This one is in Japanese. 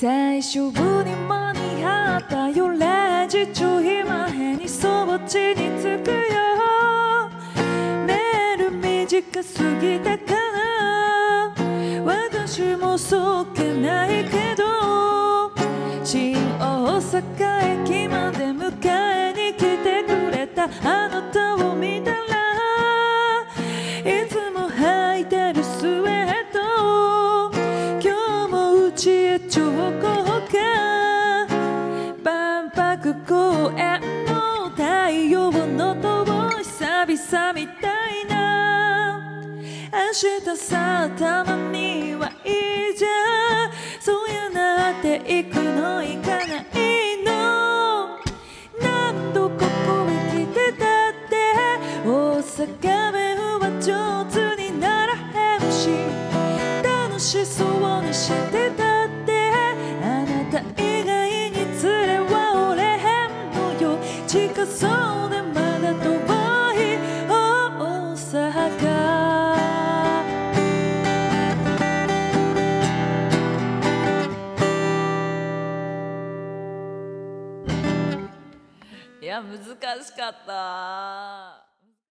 最初に間に合ったよ。レジ中暇へにそぼちに着くよ。メール短すぎたかな。私もそっけないけど。新大阪駅まで迎えに来てくれた。あなたを見たら。いつもうちへちょこか万博公園の太陽の塔久々みたいな。明日さたまにはいいじゃんそうやなって行くの行かないの。何度ここへ来てたって大阪弁は上手にならへんし。楽しそうにして近そうでまだ遠い大阪。いや難しかった。